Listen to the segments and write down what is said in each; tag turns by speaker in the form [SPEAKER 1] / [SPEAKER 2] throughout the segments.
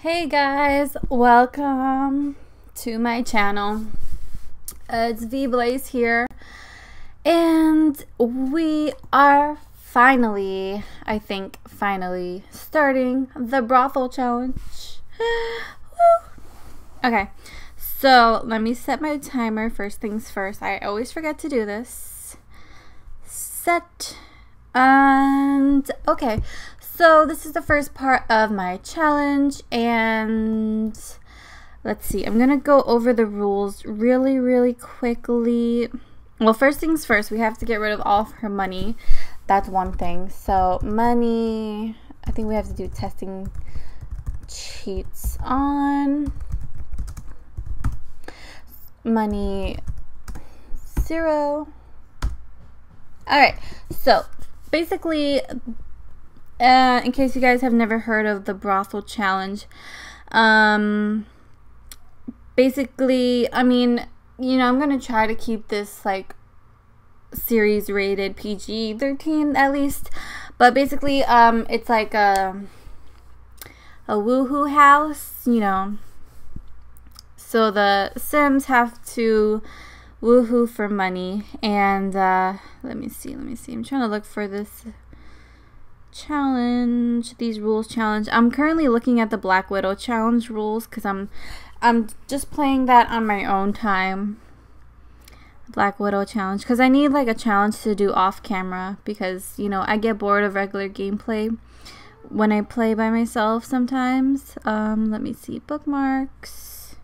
[SPEAKER 1] Hey guys, welcome to my channel. Uh, it's V Blaze here, and we are finally, I think, finally starting the brothel challenge. okay, so let me set my timer. First things first, I always forget to do this. Set and okay, so this is the first part of my challenge and let's see. I'm going to go over the rules really, really quickly. Well, first things first, we have to get rid of all of her money. That's one thing. So money, I think we have to do testing cheats on. Money zero. All right, so basically uh, in case you guys have never heard of the brothel challenge, um, basically, I mean, you know, I'm gonna try to keep this like series rated PG 13 at least, but basically, um, it's like a a woohoo house, you know. So the Sims have to woohoo for money, and uh, let me see, let me see. I'm trying to look for this challenge these rules challenge. I'm currently looking at the black widow challenge rules because i'm i'm just playing that on my own time. Black widow challenge because i need like a challenge to do off camera because you know i get bored of regular gameplay when i play by myself sometimes. Um let me see bookmarks.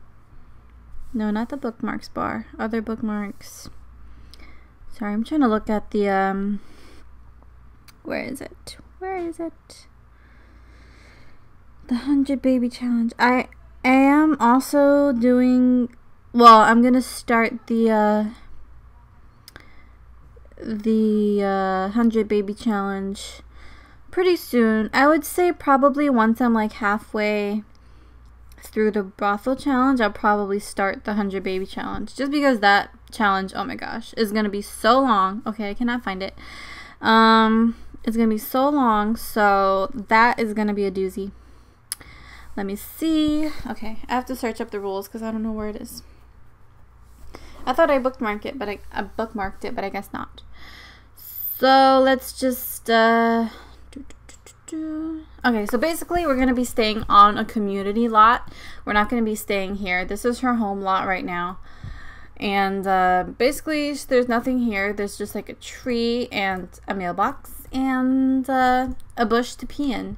[SPEAKER 1] No not the bookmarks bar other bookmarks. Sorry i'm trying to look at the um where is it where is it? The 100 Baby Challenge. I am also doing. Well, I'm gonna start the. Uh, the uh, 100 Baby Challenge pretty soon. I would say probably once I'm like halfway through the brothel challenge, I'll probably start the 100 baby challenge. Just because that challenge, oh my gosh, is going to be so long. Okay, I cannot find it. Um, it's going to be so long, so that is going to be a doozy. Let me see. Okay, I have to search up the rules because I don't know where it is. I thought I bookmarked it, but I, I bookmarked it, but I guess not. So let's just. Uh, okay, so basically, we're to be staying on a community lot. We're not to be staying here. This is her home lot right now. And uh, basically, there's nothing here. There's just like a tree and a mailbox and uh, a bush to pee in.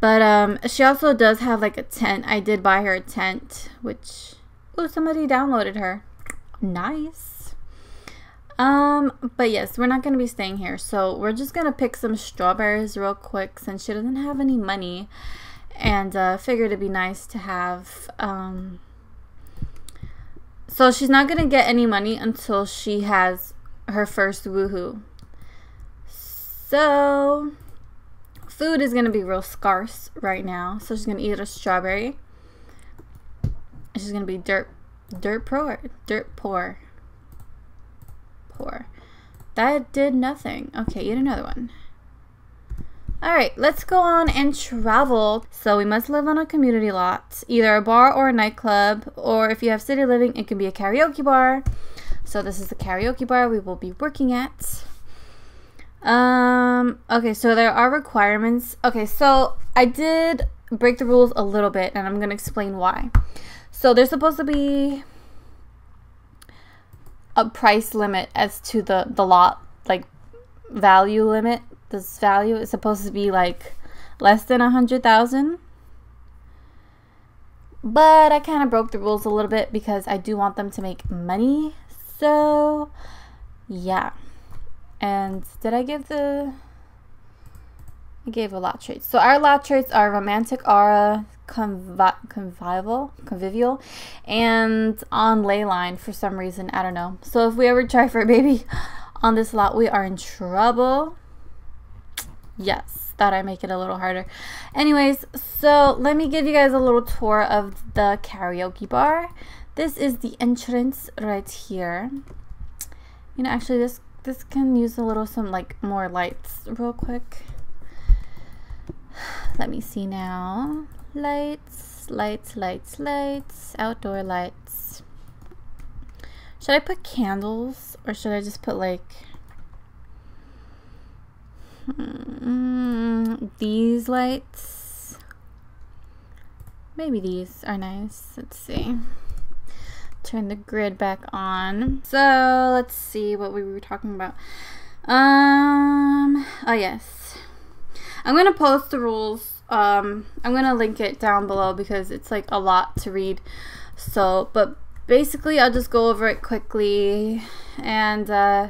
[SPEAKER 1] But um, she also does have like a tent. I did buy her a tent, which oh somebody downloaded her. Nice. Um, but yes, we're not gonna be staying here, so we're just gonna pick some strawberries real quick since she doesn't have any money, and uh, figured it'd be nice to have. Um, so she's not gonna get any money until she has her first woohoo. So, food is going to be real scarce right now. So she's going to eat a strawberry. She's going to be dirt, dirt poor, dirt poor, poor. That did nothing. Okay, eat another one. Alright, let's go on and travel. So we must live on a community lot, either a bar or a nightclub, or if you have city living, it can be a karaoke bar. So this is the karaoke bar we will be working at. Um, okay, so there are requirements. Okay, so I did break the rules a little bit, and I'm going to explain why. So there's supposed to be a price limit as to the, the lot, like value limit. This value is supposed to be like less than a hundred thousand. But I kind of broke the rules a little bit because I do want them to make money. So, yeah. And did I give the... I gave a lot traits. So our lot traits are romantic aura, convi convivial, convivial, and on ley line for some reason. I don't know. So if we ever try for a baby on this lot, we are in trouble. Yes, thought I make it a little harder. Anyways, so let me give you guys a little tour of the karaoke bar. This is the entrance right here. You know, actually this this can use a little some like more lights real quick. Let me see now. Lights, lights, lights, lights, outdoor lights. Should I put candles or should I just put like hmm, these lights? Maybe these are nice. Let's see. Turn the grid back on. So let's see what we were talking about. Um, oh yes. I'm going to post the rules um, I'm gonna link it down below because it's like a lot to read. So, but basically, I'll just go over it quickly. And uh,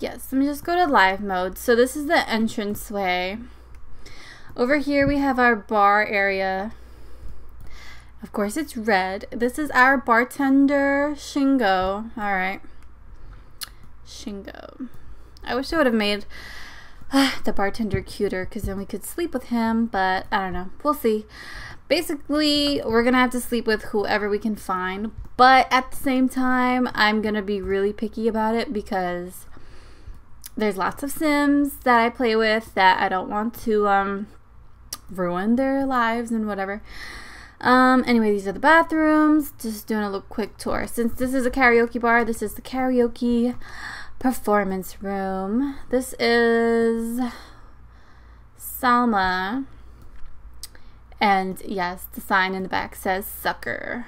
[SPEAKER 1] yes, let me just go to live mode. So this is the entranceway. Over here, we have our bar area. Of course, it's red. This is our bartender, Shingo. All right. Shingo. I wish I would have made uh, the bartender cuter because then we could sleep with him, but I don't know. We'll see. Basically, we're gonna have to sleep with whoever we can find, but at the same time, I'm gonna be really picky about it because there's lots of Sims that I play with that I don't want to um, ruin their lives and whatever. Um, anyway, these are the bathrooms. Just doing a little quick tour. Since this is a karaoke bar, this is the karaoke performance room. This is Salma. And yes, the sign in the back says sucker.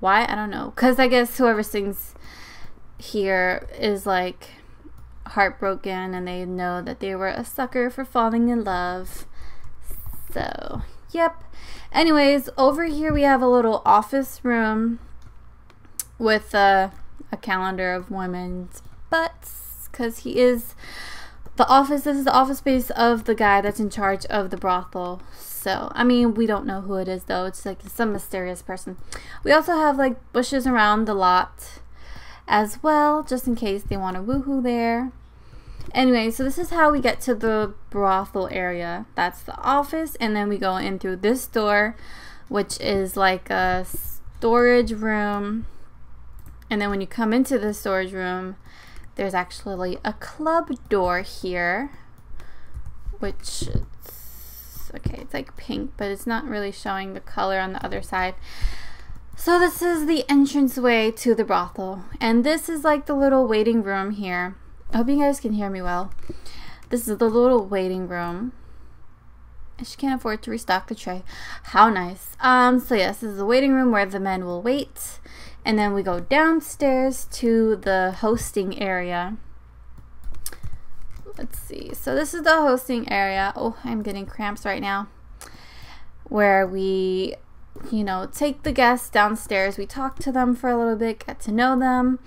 [SPEAKER 1] Why? I don't know. Because I guess whoever sings here is like heartbroken and they know that they were a sucker for falling in love. So, yep. Anyways, over here we have a little office room with a a calendar of women's butts because he is the office. This is the office space of the guy that's in charge of the brothel. So, I mean, we don't know who it is though. It's like some mysterious person. We also have like bushes around the lot as well, just in case they want to woohoo there. Anyway, so this is how we get to the brothel area. That's the office, and then we go in through this door, which is like a storage room and then when you come into the storage room, there's actually a club door here, which okay, it's like pink, but it's not really showing the color on the other side. So this is the entranceway to the brothel, and this is like the little waiting room here. I hope you guys can hear me well. This is the little waiting room. She can't afford to restock the tray. How nice. Um, so yes, this is the waiting room where the men will wait. And then we go downstairs to the hosting area. Let's see. So this is the hosting area. Oh, I'm getting cramps right now. Where we, you know, take the guests downstairs. We talk to them for a little bit, get to know them.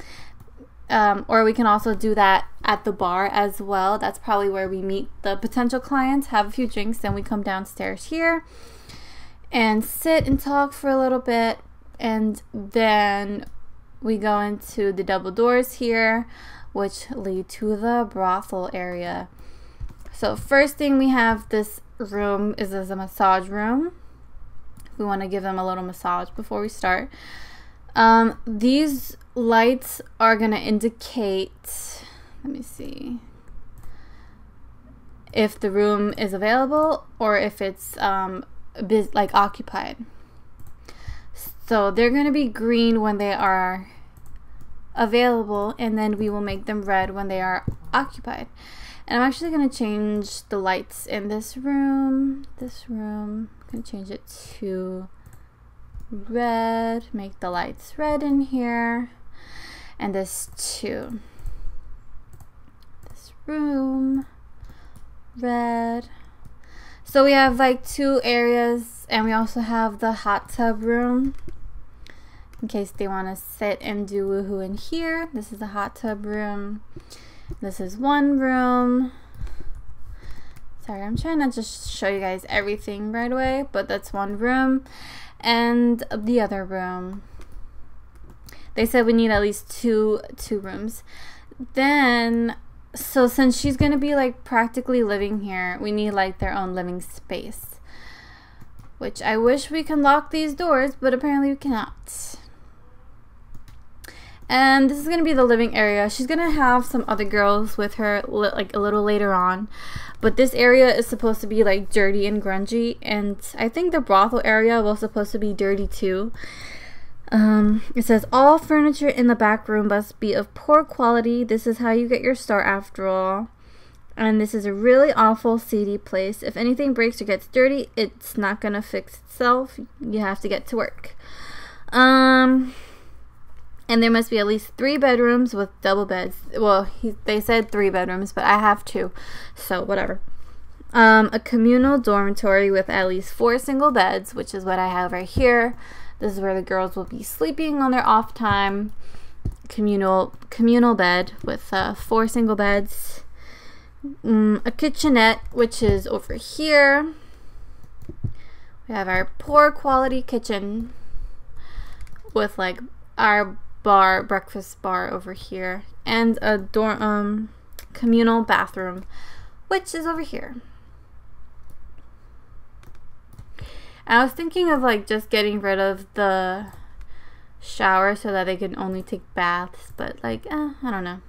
[SPEAKER 1] Um, or we can also do that at the bar as well. That's probably where we meet the potential clients, have a few drinks, then we come downstairs here and sit and talk for a little bit and then we go into the double doors here which lead to the brothel area so first thing we have this room is as a massage room we want to give them a little massage before we start um, these lights are going to indicate let me see if the room is available or if it's um, like occupied so they're going to be green when they are available and then we will make them red when they are occupied. And I'm actually going to change the lights in this room. This room. To change it to red. Make the lights red in here. And this too. This room. Red. So we have like two areas and we also have the hot tub room in case they want to sit and do woohoo in here. This is the hot tub room. This is one room. Sorry, I'm trying to just show you guys everything right away, but that's one room. And the other room. They said we need at least two two rooms. Then so since she's going to be like practically living here, we need like their own living space. Which I wish we can lock these doors, but apparently we cannot. And this is going to be the living area. She's going to have some other girls with her like a little later on. But this area is supposed to be like dirty and grungy. And I think the brothel area was supposed to be dirty too. Um, it says all furniture in the back room must be of poor quality. This is how you get your start after all. And this is a really awful, seedy place. If anything breaks or gets dirty, it's not gonna fix itself. You have to get to work. Um, and there must be at least three bedrooms with double beds. Well, he, they said three bedrooms, but I have two, so whatever. Um, a communal dormitory with at least four single beds, which is what I have right here. This is where the girls will be sleeping on their off time. Communal communal bed with uh, four single beds. Mm, a kitchenette, which is over here. We have our poor quality kitchen with like our bar, breakfast bar over here, and a dorm um communal bathroom, which is over here. I was thinking of like just getting rid of the shower so that they can only take baths, but like, eh, I don't know.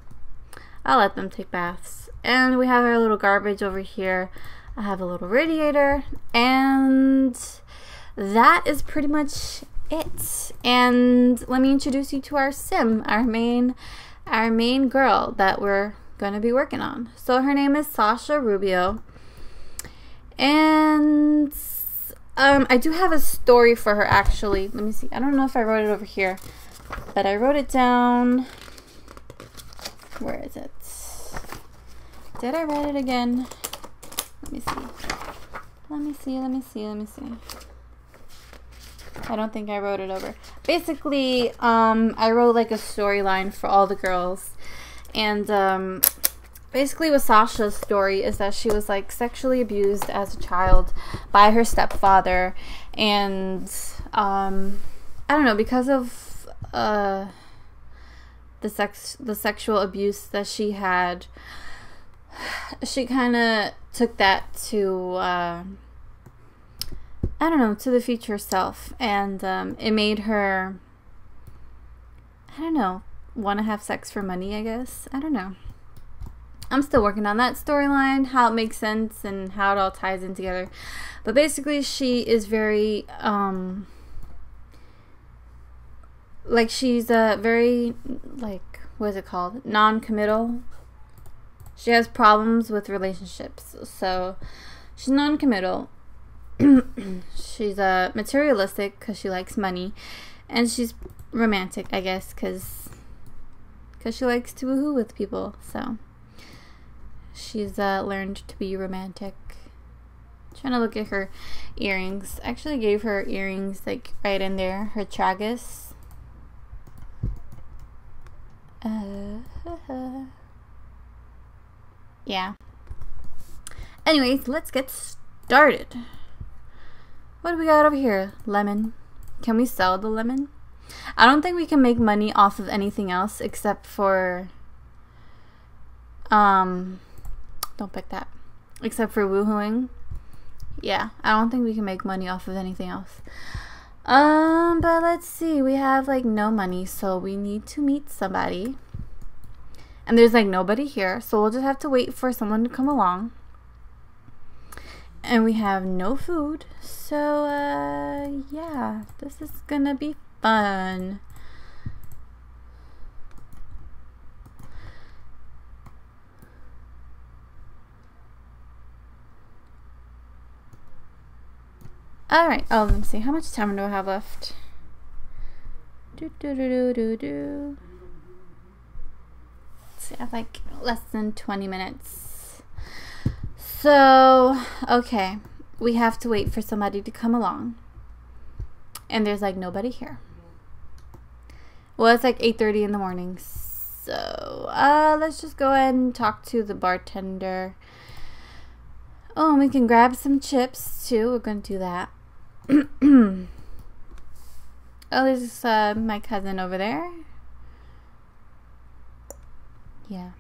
[SPEAKER 1] I'll let them take baths. And we have our little garbage over here. I have a little radiator, and that is pretty much it. And let me introduce you to our sim, our main, our main girl that we're going to be working on. So her name is Sasha Rubio, and um, I do have a story for her actually. Let me see. I don't know if I wrote it over here, but I wrote it down. Where is it? Did I write it again? Let me see. Let me see. Let me see. Let me see. I don't think I wrote it over. Basically, um, I wrote like a storyline for all the girls, and um, basically what Sasha's story is that she was like sexually abused as a child by her stepfather and um I don't know because of uh the sex the sexual abuse that she had she kind of took that to uh I don't know to the future self and um it made her I don't know want to have sex for money I guess I don't know I'm still working on that storyline, how it makes sense and how it all ties in together. But basically, she is very, um, like, she's a very, like, what is it called? Non committal. She has problems with relationships. So, she's non committal. She's uh, materialistic because she likes money. And she's romantic, I guess, because cause she likes to woohoo with people. So. She's uh, learned to be romantic. trying to look at her earrings. I actually gave her earrings like right in there. Her tragus. Uh, yeah. Anyways, let's get started. What do we got over here? Lemon. Can we sell the lemon? I don't think we can make money off of anything else except for um don't pick that. Except for woohooing. Yeah, I don't think we can make money off of anything else. Um, but let's see. We have like no money, so we need to meet somebody. And there's like nobody here, so we'll just have to wait for someone to come along. And we have no food, so uh yeah, this is gonna be fun. Alright, oh, let me see. How much time do I have left? Do, do, do, do, do, do. Let's see, I have like less than 20 minutes. So, okay. We have to wait for somebody to come along. And there's like nobody here. Well, it's like 8.30 in the morning. So, uh, let's just go and talk to the bartender. Oh, and we can grab some chips too. We're going to do that. oh, there's uh, my cousin over there. Yeah.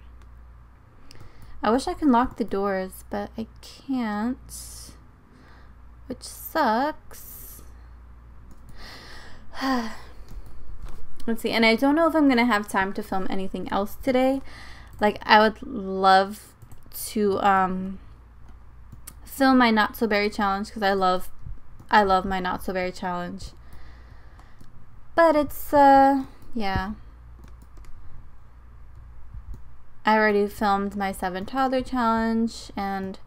[SPEAKER 1] I wish I could lock the doors, but I can't. Which sucks. let's see. And I don't know if I'm to have time to film anything else today. Like, I would love to um, film my Not So Berry challenge because I love, I love my Not So Berry challenge. But it's, uh, yeah. I already filmed my seven toddler challenge and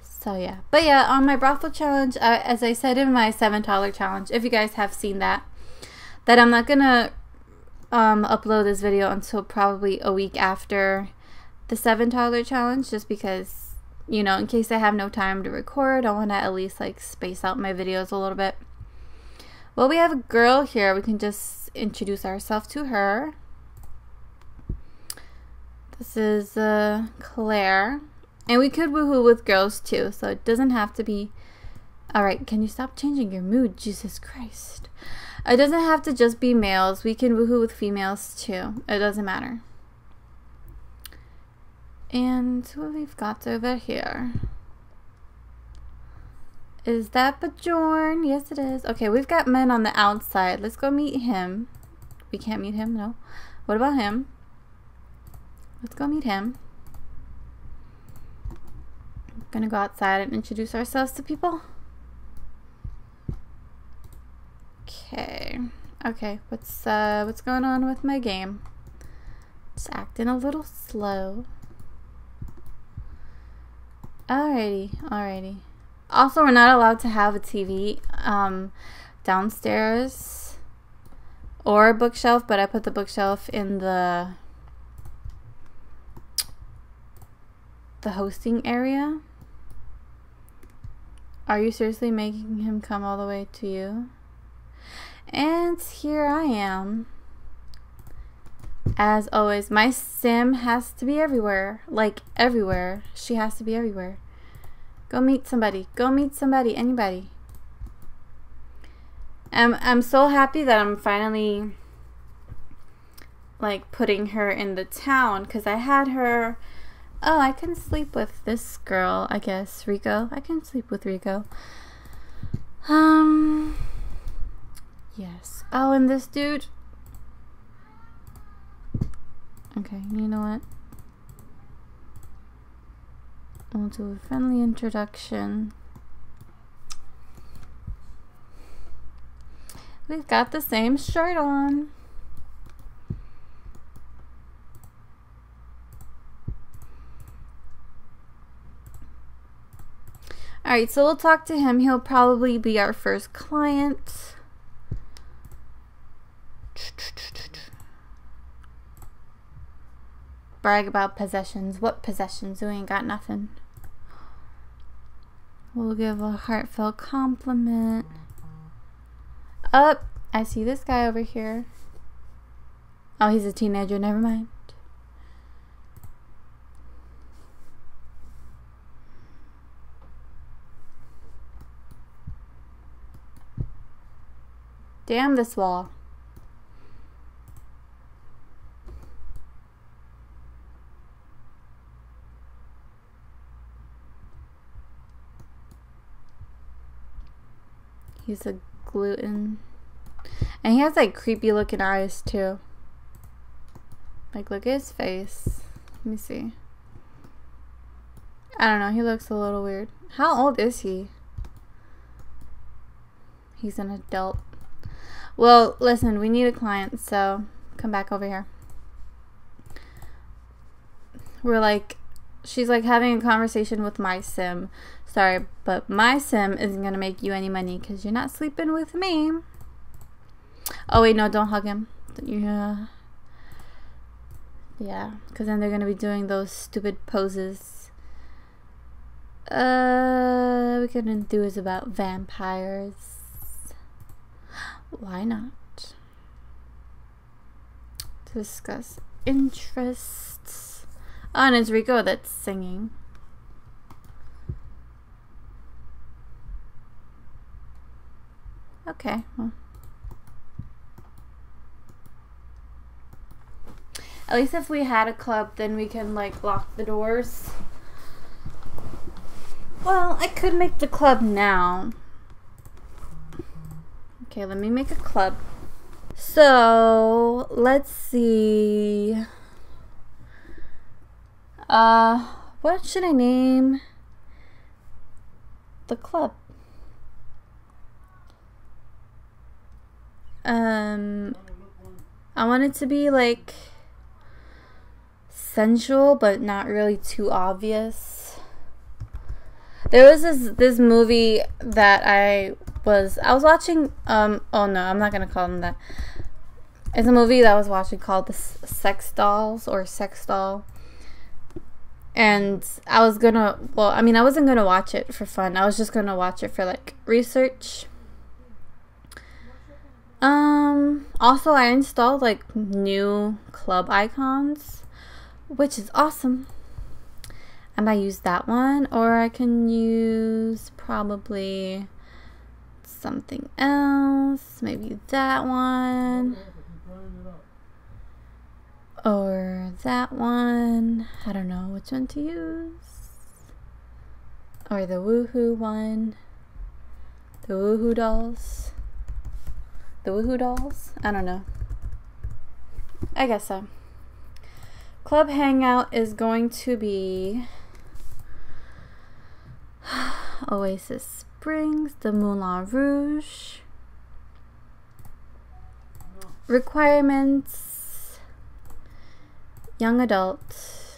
[SPEAKER 1] so yeah. But yeah, on my brothel challenge, uh, as I said in my seven toddler challenge, if you guys have seen that, that I'm not gonna um, upload this video until probably a week after the seven toddler challenge, just because you know, in case I have no time to record, I want to at least like space out my videos a little bit. Well, we have a girl here. We can just introduce ourselves to her. This is uh, Claire. And we could woohoo with girls too, so it doesn't have to be. Alright, can you stop changing your mood? Jesus Christ. It doesn't have to just be males. We can woohoo with females too. It doesn't matter. And what we've got over here. Is that Bjorn? Yes, it is. Okay, we've got men on the outside. Let's go meet him. We can't meet him, no. What about him? Let's go meet him. Gonna go outside and introduce ourselves to people. Okay. Okay, what's uh what's going on with my game? It's acting a little slow. Alrighty, alrighty. Also, we're not allowed to have a TV um, downstairs or a bookshelf, but I put the bookshelf in the the hosting area. Are you seriously making him come all the way to you? And here I am. As always, my sim has to be everywhere. Like, everywhere. She has to be everywhere. Go meet somebody. Go meet somebody. Anybody. I'm, I'm so happy that I'm finally, like, putting her in the town. Because I had her Oh, I can sleep with this girl, I guess. Rico. I can sleep with Rico. Um. Yes. Oh, and this dude. Okay, you know what? We'll do a friendly introduction. We've got the same shirt on. Alright, so we'll talk to him. He'll probably be our first client. Brag about possessions. What possessions? We ain't got nothing. We'll give a heartfelt compliment. Up. I see this guy over here. Oh, he's a teenager. Never mind. Damn this wall. He's a glutton. And he has like creepy looking eyes too. Like look at his face. Let me see. I don't know, he looks a little weird. How old is he? He's an adult. Well, listen, we need a client, so come back over here. We're like, she's like having a conversation with my sim. Sorry, but my sim isn't going to make you any money because you're not sleeping with me. Oh, wait, no, don't hug him. Yeah. Yeah, because then they're going to be doing those stupid poses. Uh, we can enthuse about vampires. Why not? Discuss interests. Oh, and it's Rico that's singing. Okay, well. At least if we had a club, then we can, like, lock the doors. Well, I could make the club now. Okay, let me make a club. So let's see. Uh, what should I name the club? Um, I want it to be like sensual, but not really too obvious. There was this this movie that I was I was watching. Um, oh no, I'm not gonna call them that. It's a movie that I was watching called The Sex Dolls or Sex Doll. And I was gonna, well, I mean, I wasn't gonna watch it for fun. I was just gonna watch it for like research. Um, also, I installed like new club icons, which is awesome. And I might use that one, or I can use probably something else. Maybe that one. Or that one. I don't know which one to use. Or the woohoo one. The woohoo dolls. The woohoo dolls? I don't know. I guess so. Club Hangout is going to be Oasis Springs, the Moulin Rouge. Requirements young adult,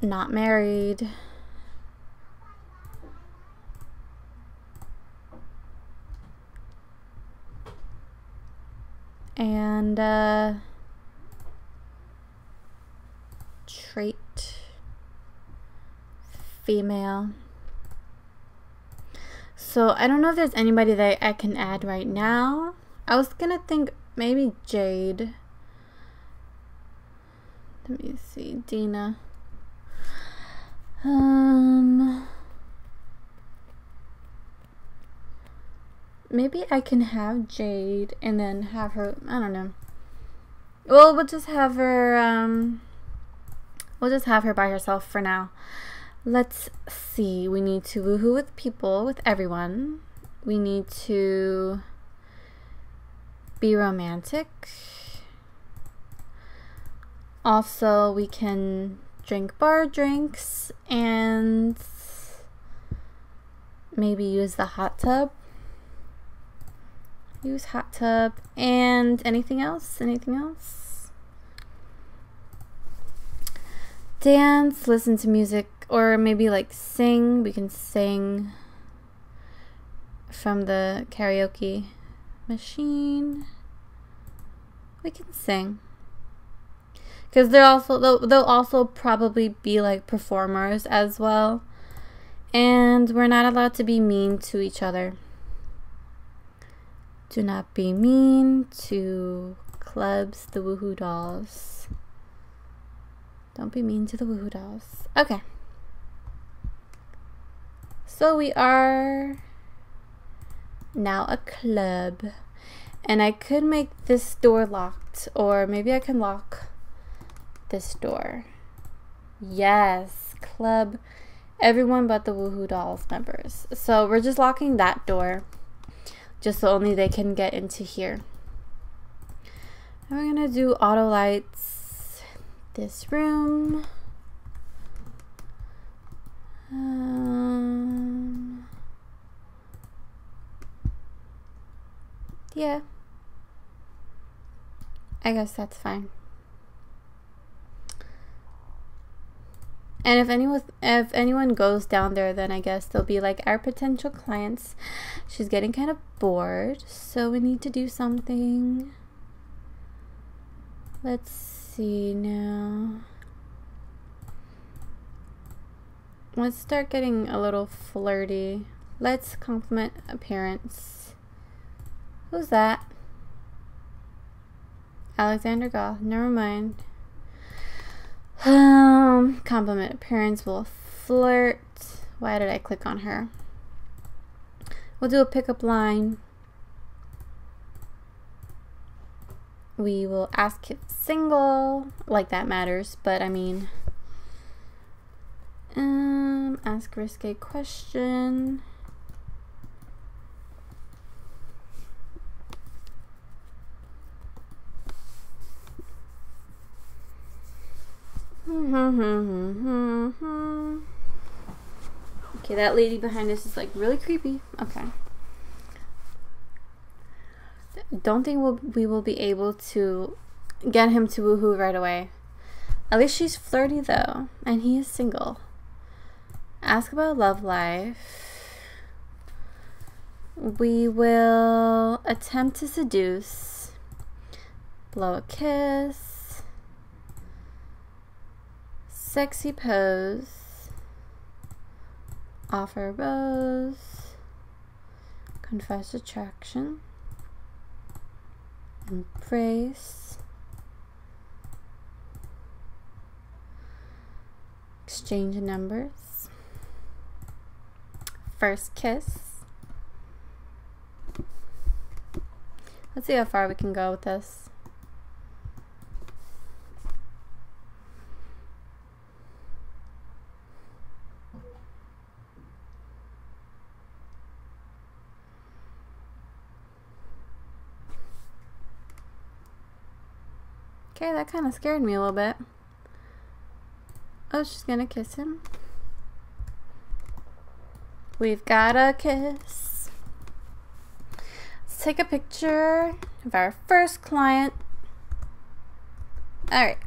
[SPEAKER 1] not married. And uh, trait female. So I don't know if there's anybody that I can add right now. I was gonna think maybe Jade. Let me see, Dina. Um, maybe I can have Jade and then have her. I don't know. Well, we'll just have her. Um, we'll just have her by herself for now. Let's see. We need to woohoo with people, with everyone. We need to be romantic. Also, we can drink bar drinks and maybe use the hot tub. Use hot tub and anything else? Anything else? Dance, listen to music, or maybe like sing. We can sing from the karaoke machine. We can sing. Because they're also they'll, they'll also probably be like performers as well. And we're not allowed to be mean to each other. Do not be mean to clubs the woohoo dolls. Don't be mean to the woohoo dolls. Okay so we are now a club and I could make this door locked or maybe I can lock this door. Yes, club everyone but the Woohoo Dolls members. So we're just locking that door just so only they can get into here. And we're gonna do auto lights this room. Um, yeah. I guess that's fine. And if anyone if anyone goes down there, then I guess they'll be like our potential clients. She's getting kind of bored, so we need to do something. Let's see now. Let's start getting a little flirty. Let's compliment appearance. Who's that? Alexander Goth. Never mind. Um, compliment appearance We'll flirt. Why did I click on her? We'll do a pickup line. We will ask if single, like that matters, but I mean, um, ask risque question. okay, that lady behind us is like really creepy. Okay. Don't think we'll, we will be able to get him to woohoo right away. At least she's flirty though, and he is single. Ask about love life. We will attempt to seduce. Blow a kiss. Sexy pose. Offer a rose. Confess attraction. Embrace. Exchange numbers. First kiss. Let's see how far we can go with this. Okay, that kind of scared me a little bit. Oh, she's gonna kiss him. We've got a kiss. Let's take a picture of our first client. Alright.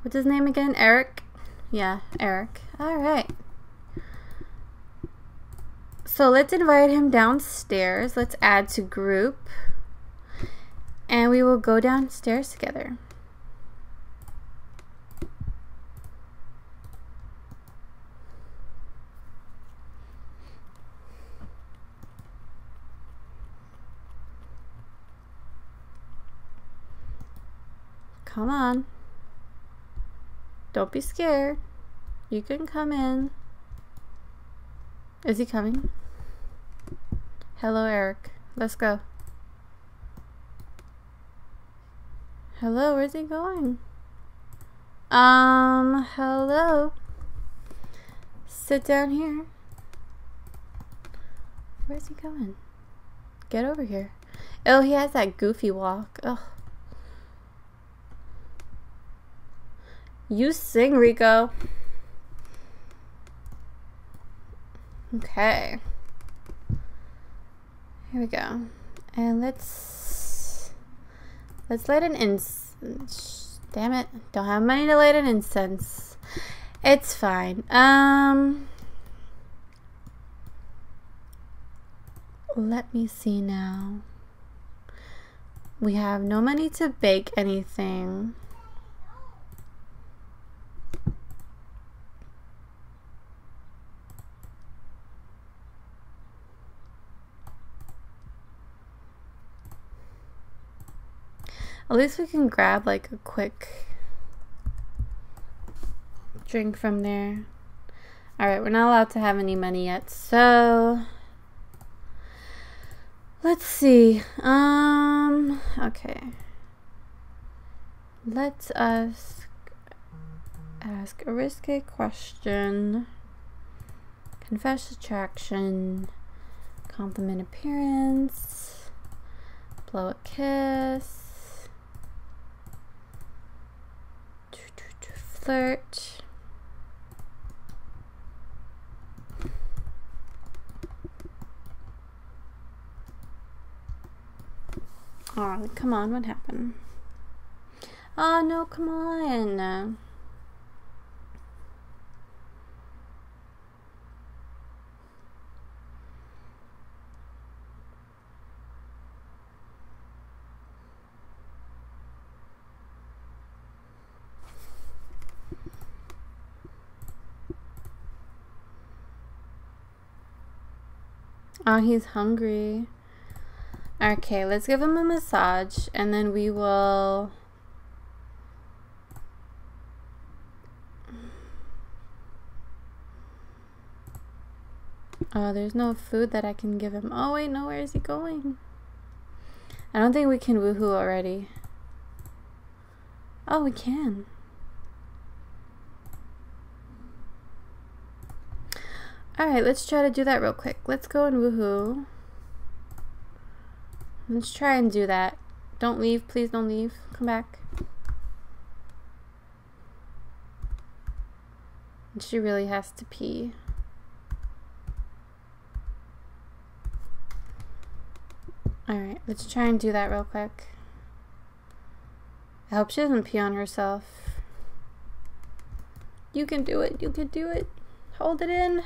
[SPEAKER 1] What's his name again? Eric? Yeah, Eric. Alright. So let's invite him downstairs. Let's add to group and we will go downstairs together. Come on. Don't be scared. You can come in. Is he coming? Hello, Eric. Let's go. Hello, where's he going? Um, hello. Sit down here. Where's he going? Get over here. Oh, he has that goofy walk. Ugh. You sing, Rico. Okay. Here we go. And let's Let's light an incense. Damn it. Don't have money to light an incense. It's fine. Um. Let me see now. We have no money to bake anything. At least we can grab like a quick drink from there. Alright, we're not allowed to have any money yet, so let's see. Um okay. Let's ask ask a risky question. Confess attraction. Compliment appearance. Blow a kiss. Flirt. Oh, come on, what happened? Oh, no, come on. Oh, he's hungry. Okay, let's give him a massage and then we will... Oh, there's no food that I can give him. Oh, wait, no, where is he going? I don't think we can woohoo already. Oh, we can. Alright, let's try to do that real quick. Let's go and woohoo. Let's try and do that. Don't leave. Please don't leave. Come back. She really has to pee. Alright, let's try and do that real quick. I hope she doesn't pee on herself. You can do it. You can do it. Hold it in.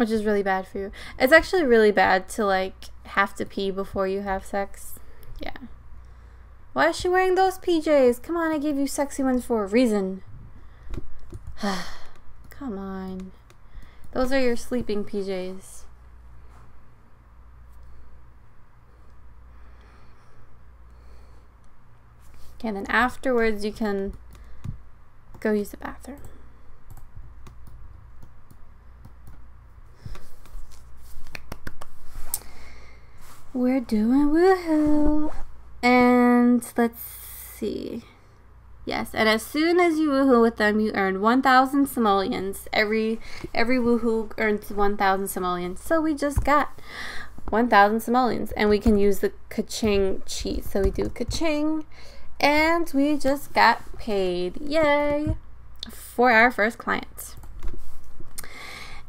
[SPEAKER 1] Which is really bad for you. It's actually really bad to like have to pee before you have sex. Yeah. Why is she wearing those PJs? Come on, I gave you sexy ones for a reason. Come on. Those are your sleeping PJs. Okay, and then afterwards you can go use the bathroom. We're doing woohoo. And let's see. Yes, and as soon as you woohoo with them, you earn 1,000 simoleons. Every every woohoo earns 1,000 simoleons. So we just got 1,000 simoleons, and we can use the kaching cheat. So we do kaching, and we just got paid. Yay! For our first client.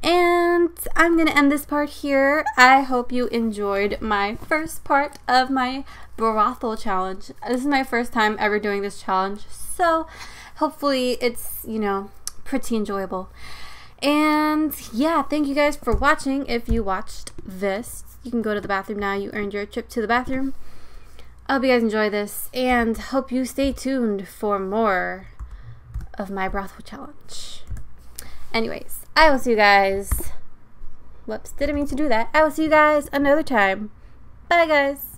[SPEAKER 1] And I'm going to end this part here. I hope you enjoyed my first part of my brothel challenge. This is my first time ever doing this challenge, so hopefully it's, you know, pretty enjoyable. And yeah, thank you guys for watching. If you watched this, you can go to the bathroom now. You earned your trip to the bathroom. I hope you guys enjoy this and hope you stay tuned for more of my brothel challenge. Anyways, I will see you guys. Whoops, didn't mean to do that. I will see you guys another time. Bye, guys.